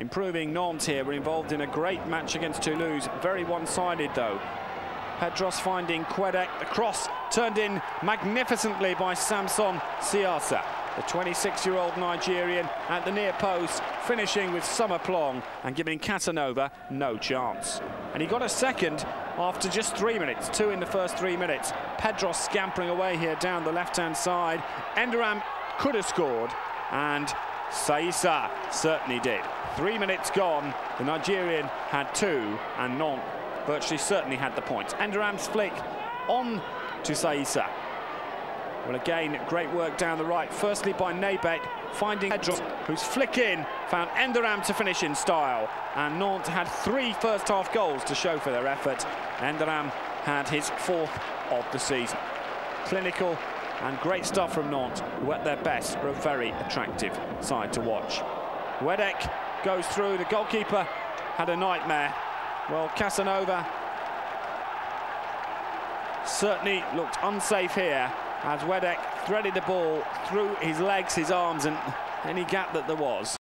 improving Nantes here. We're involved in a great match against Toulouse. Very one-sided, though. Pedros finding Ouédec. The cross turned in magnificently by Samson Siasia. The 26-year-old Nigerian at the near post, finishing with some aplomb and giving Casanova no chance. And he got a second after just three minutes, two in the first three minutes. Pedros scampering away here down the left-hand side. N'Doram could have scored, and Siasia certainly did. Three minutes gone, the Nigerian had two, and Nantes virtually certainly had the points. N'Doram's flick on to Siasia. Well, again, great work down the right. Firstly by Nebet, finding Pedros, whose flick in found N'Doram to finish in style. And Nantes had three first-half goals to show for their effort. N'Doram had his fourth of the season. Clinical and great stuff from Nantes, who at their best are a very attractive side to watch. Ouédec goes through, the goalkeeper had a nightmare. Well, Casanova certainly looked unsafe here as Ouédec threaded the ball through his legs, his arms and any gap that there was.